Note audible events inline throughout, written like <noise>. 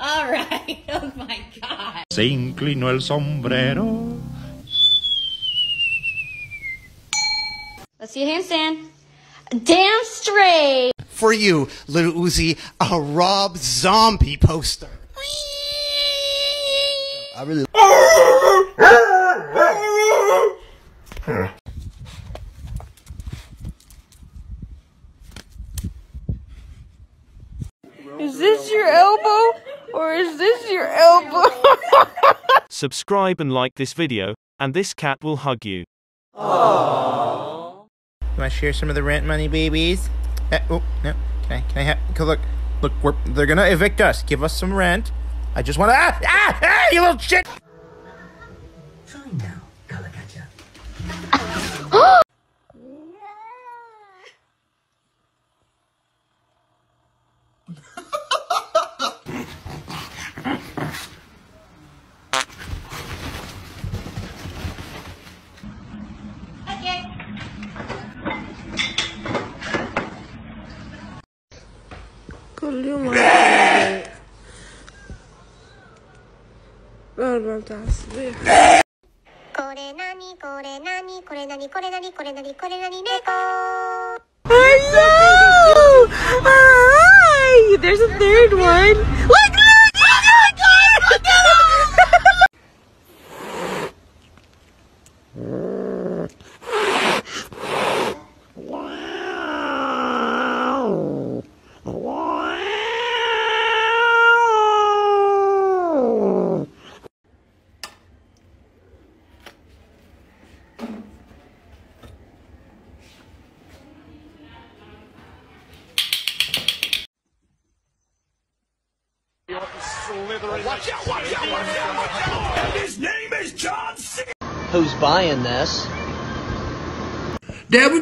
all right. <laughs> Oh my god. Se inclinó el sombrero. Let's see a handstand. Damn straight. For you, little Uzi, a Rob Zombie poster. I really. Is this your elbow? Or is this your elbow? <laughs> Subscribe and like this video, and this cat will hug you. You want to share some of the rent money, babies? Uh, oh no! Can I? Can I have? Cause look, look, we're, they're gonna evict us. Give us some rent. I just want to. Ah, ah, ah! You little shit! كل のダンスで。これなにこれなにこれなにこれなにこれなにこれなに猫コー There's a third one!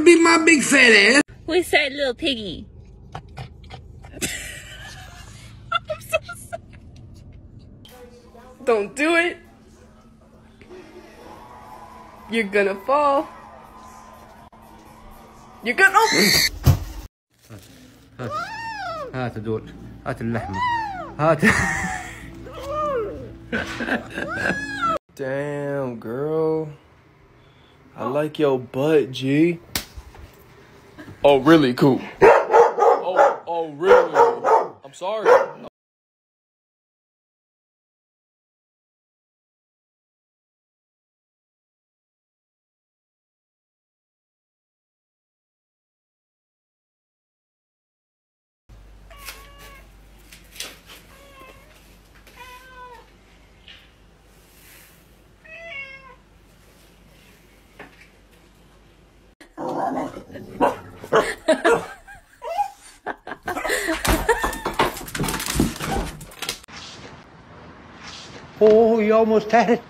be my big fat ass. Who's that little piggy? Don't do it. You're gonna fall. You're gonna. هات دول هات اللحمة هات Damn, girl. I like your butt, G. Oh, really cool. Oh, oh, really? I'm sorry. You almost had it.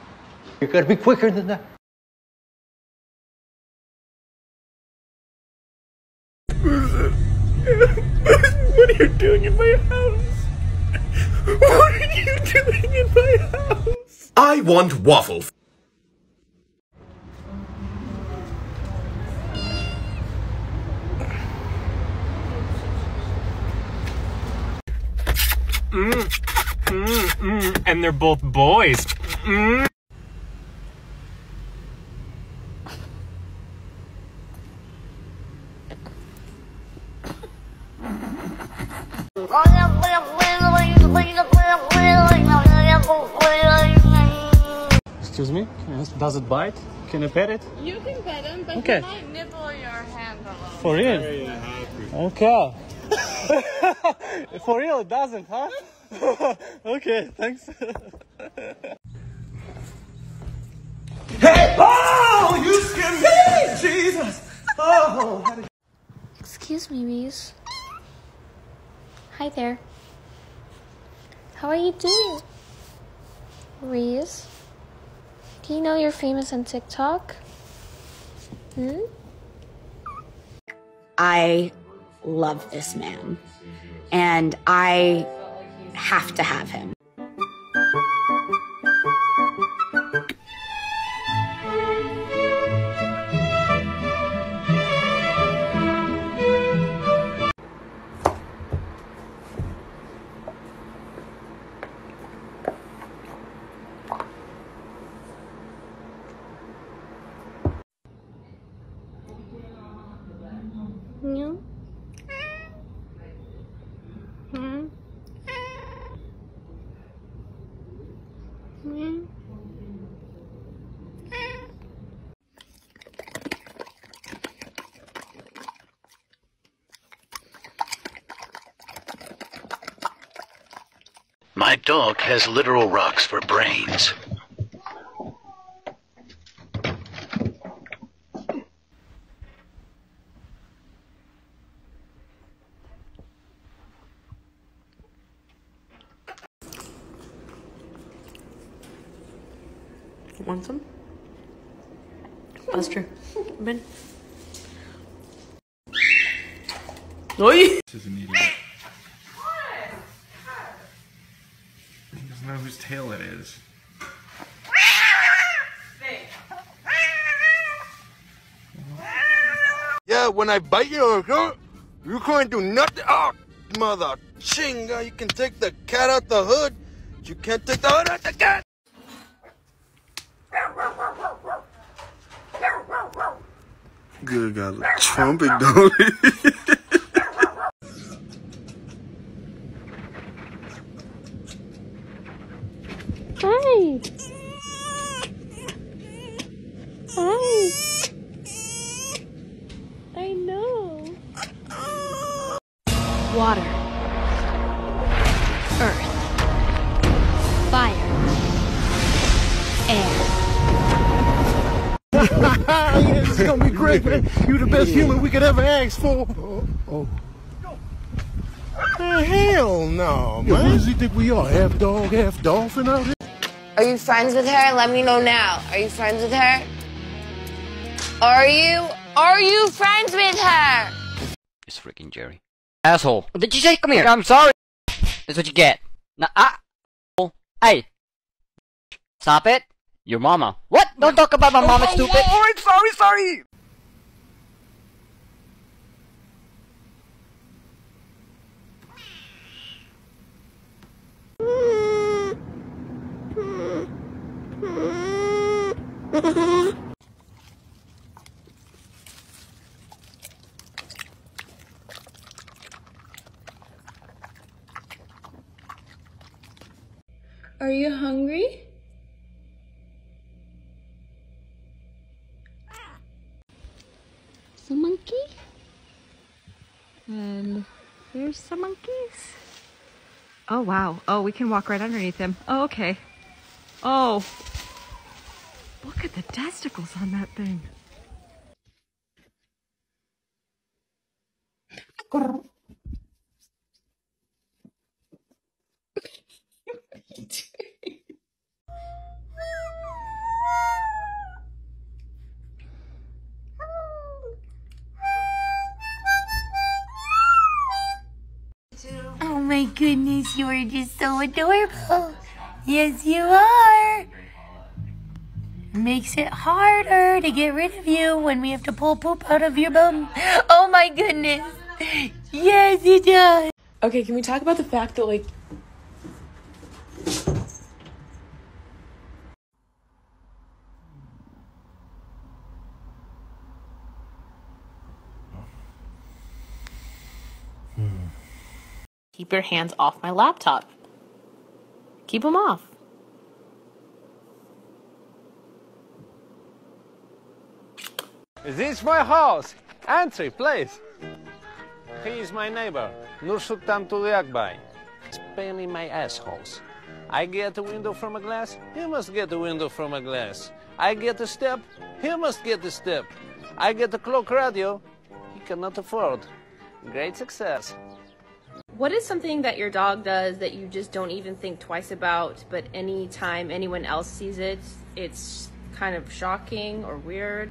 You gotta be quicker than that. What are you doing in my house? What are you doing in my house? I want waffle. And they're both boys. Excuse me? Does it bite? Can I pet it? You can pet him, but Okay. he might nibble your hand a little. For real? Okay. <laughs> For real, it doesn't, huh? <laughs> okay, thanks. Hey! Oh, you scared me! Jesus! Oh! Excuse me, Reese. Hi there. How are you doing? Reese, do you know you're famous on TikTok? Hmm? I love this man and I have to have him. Dog has literal rocks for brains. Want some? Buster. Ben. Oi! This is an idiot. He doesn't know whose tail it is. Yeah, when I bite you, huh, you can't do nothing. Oh, mother chinga, you can take the cat out the hood. You can't take the hood out the cat. Good God, trumpet, don't he? Hi! Hi! I know. Water. Earth. Fire. Air. <laughs> yeah, this is gonna be great, man. You're the best human we could ever ask for. Oh, oh. Man, hell no, man. Who does he think we are? Half dog, half dolphin out here? Are you friends with her? Let me know now. Are you friends with her? Are you? Are you friends with her? It's freaking Jerry. Asshole. Did you say come here? I'm sorry. That's what you get. Nah, ah. Oh, Hey. Stop it. Your mama. What? Don't talk about my mama, stupid. Oh, sorry, sorry. Are <laughs> you hungry? Some monkey. And here's some monkeys. Oh, wow. Oh, we can walk right underneath him. Oh, okay. Oh. Look at the testicles on that thing. Goodness, you're just so adorable. Yes, you are. Makes it harder to get rid of you when we have to pull poop out of your bum. Oh my goodness. Yes, it does. Okay, can we talk about the fact that, like, Keep your hands off my laptop. Keep them off. Is this my house? Answer, please. He is my neighbor, Nursultan Tulyakbay. Spelling my assholes. I get a window from a glass, he must get a window from a glass. I get a step, he must get a step. I get a clock radio, he cannot afford. Great success. What is something that your dog does that you just don't even think twice about, but anytime anyone else sees it, it's kind of shocking or weird?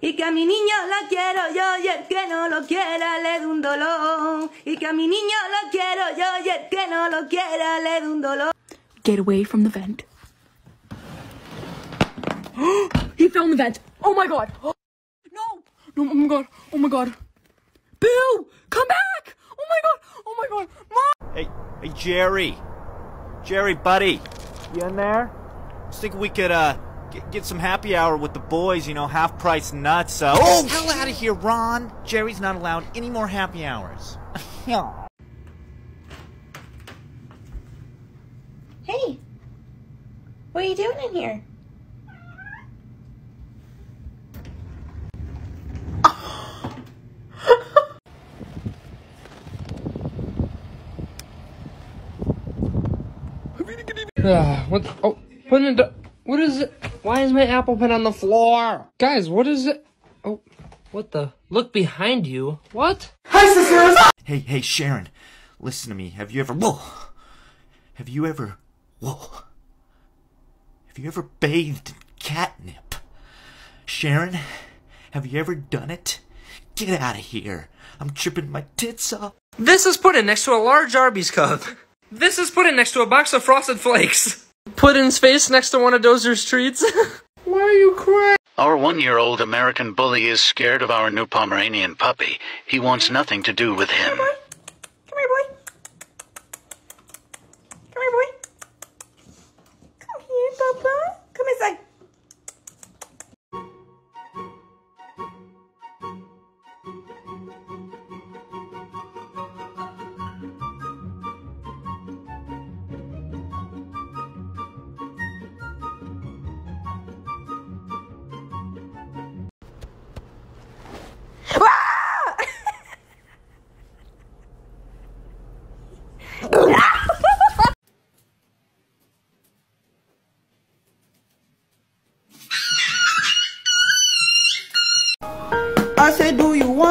Y que a mi niño lo quiero yo y el que no lo quiera le da un dolor. Y que a mi niño lo quiero yo y el que no lo quiera le da un dolor. Get away from the vent. <gasps> he fell in the vent. Oh my god. <gasps> No. No, oh my god. Oh my god. Boo! Come back! Oh my god. Oh my god. Mom! Hey, hey, Jerry. Jerry, buddy. You in there? I was thinking we could, uh, get, get some happy hour with the boys, you know, half price nuts. Uh, oh, hell out of here, Ron. Jerry's not allowed any more happy hours. <laughs> Hey, what are you doing in here? <gasps> <laughs> Ah, what? Oh, put it. in- What is it? Why is my apple pen on the floor? Guys, what is it? Oh, what the? Look behind you. What? Hey, hey, Sharon. Listen to me. Have you ever... Whoa! Have you ever... Whoa! Have you ever bathed in catnip? Sharon, have you ever done it? Get out of here. I'm tripping my tits off. This is Puddin next to a large Arby's cup. This is Puddin next to a box of Frosted Flakes. Puddin's face next to one of Dozer's treats. <laughs> Why are you crying? Our one year old American bully is scared of our new Pomeranian puppy. He wants nothing to do with him.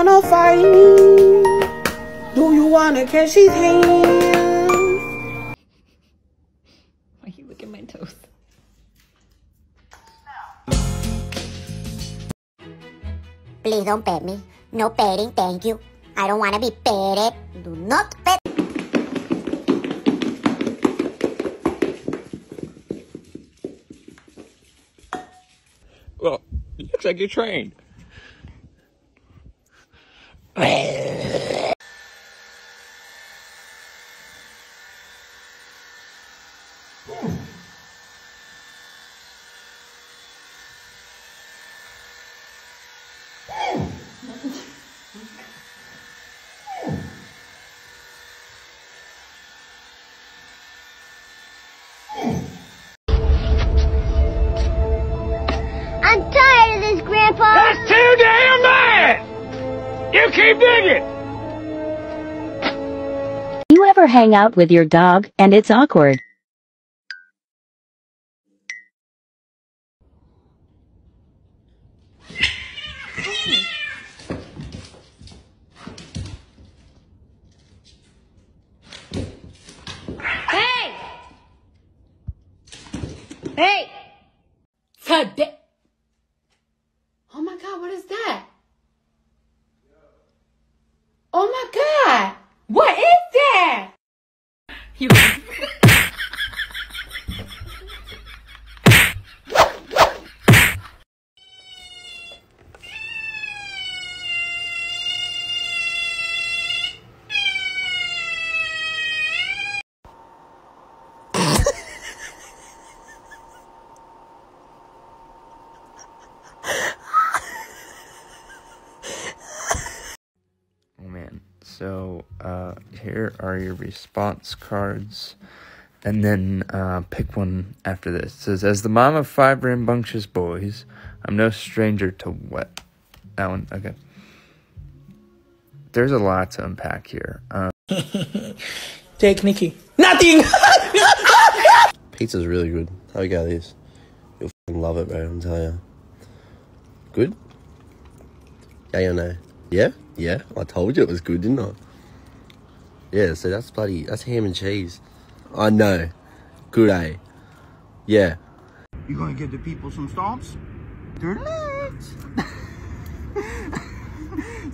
Wanna fight me? Do you wanna catch his hand? Why you look at my toes? Please don't pet me. No petting, thank you. I don't want to be petted. Do not pet. Well, it looks like you're trained. Well. You keep digging! You ever hang out with your dog and it's awkward? Hey! Hey! Fade- Oh my god, what is that? Oh my god! What is that? You. <laughs> Oh man. So uh, here are your response cards. And then uh, pick one after this. It says, As the mom of five rambunctious boys, I'm no stranger to what? That one, okay. There's a lot to unpack here. Um, <laughs> Take Nikki. Nothing! <laughs> Pizza's really good. How you go this? You'll fucking love it, bro. I'm telling you. Good? Yeah or no? Yeah? Yeah, I told you it was good, didn't I? Yeah, so that's bloody, that's ham and cheese. I know. Good, eh? Yeah. You gonna give the people some stomps? They're lit!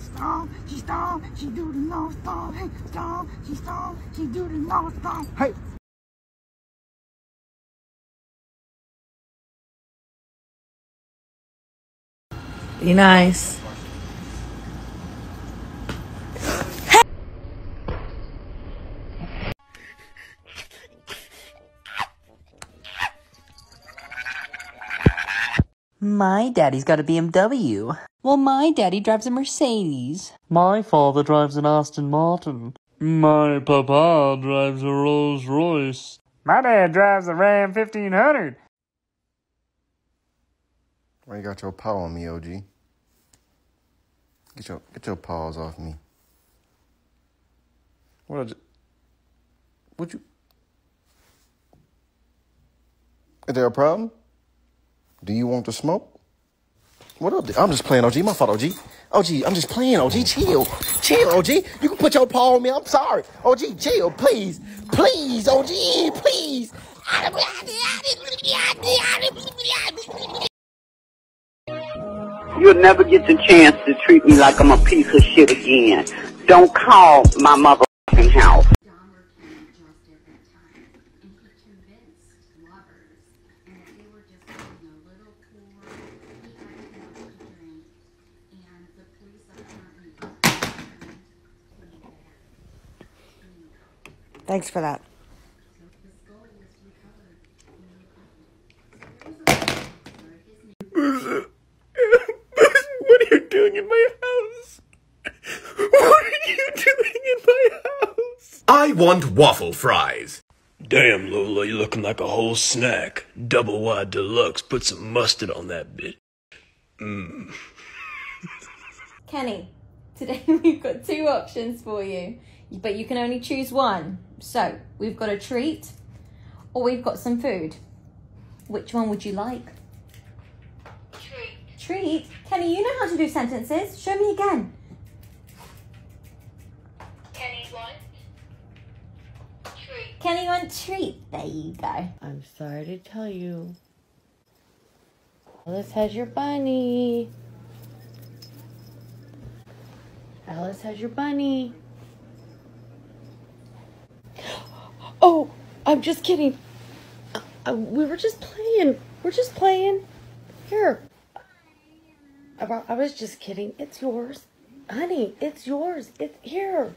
<laughs> Stomp, she stomp, she do the no stomp. Hey, stomp, she stomp, she do the no stomp. Hey. Be nice. My daddy's got a BMW. Well, my daddy drives a Mercedes. My father drives an Aston Martin. My papa drives a Rolls Royce. My dad drives a Ram 1500. Why you got your paw on me, OG? Get your get your paws off me. What? I ju- What you? Is there a problem? Do you want to smoke? What up? I'm just playing, OG. My fault, OG. OG, I'm just playing, OG. Chill. Chill, OG. You can put your paw on me. I'm sorry. OG, chill, please. Please, OG, please. You'll never get the chance to treat me like I'm a piece of shit again. Don't call my motherfucking house. Thanks for that. What are you doing in my house? What are you doing in my house? I want waffle fries. Damn, Lola, you're looking like a whole snack. Double wide deluxe. Put some mustard on that bitch. Mmm. Kenny, today <laughs> we've got two options for you, but you can only choose one. So, we've got a treat or we've got some food. Which one would you like? Treat. Treat? Kenny, you know how to do sentences. Show me again. Kenny want treat. Kenny want treat. There you go. I'm sorry to tell you. Alice has your bunny. Alice has your bunny. Oh, I'm just kidding. Uh, uh, we were just playing. We're just playing. Here. I, I was just kidding. It's yours. Honey, it's yours. It's here.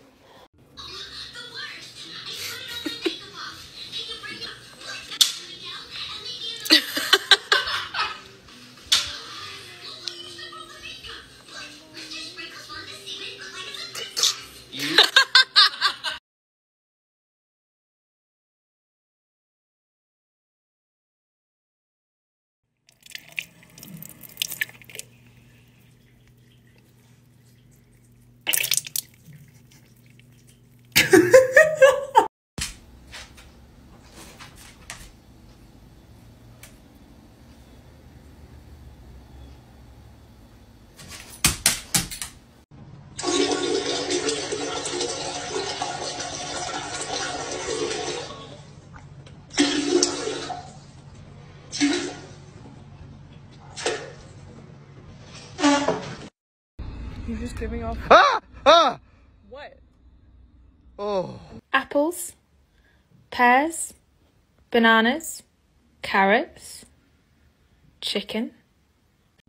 You're giving off. Ah! Ah! What? Oh. Apples, pears, bananas, carrots, chicken.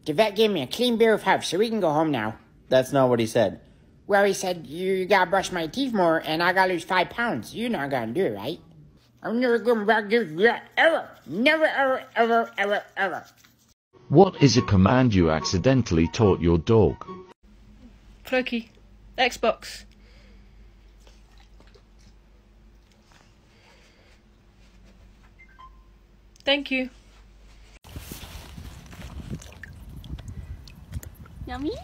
Yvette gave me a clean bill of health, so we can go home now. That's not what he said. Well, he said, you gotta brush my teeth more, and I gotta lose five pounds. You're not gonna do it, right? I'm never going back to this ever. Never, ever, ever, ever, ever. What is a command you accidentally taught your dog? Floki. Xbox. Thank you. Yummy?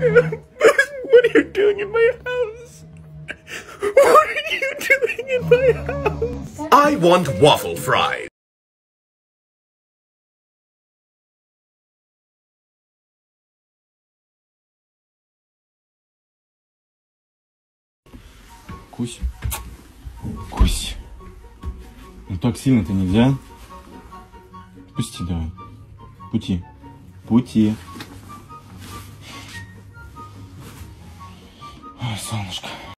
Is it? What are you doing in my house? What are you doing in my house? I want waffle fries. Кусь. Кусь. Ну так сильно-то нельзя. Пусти давай. Пути. Пути. Солнышко.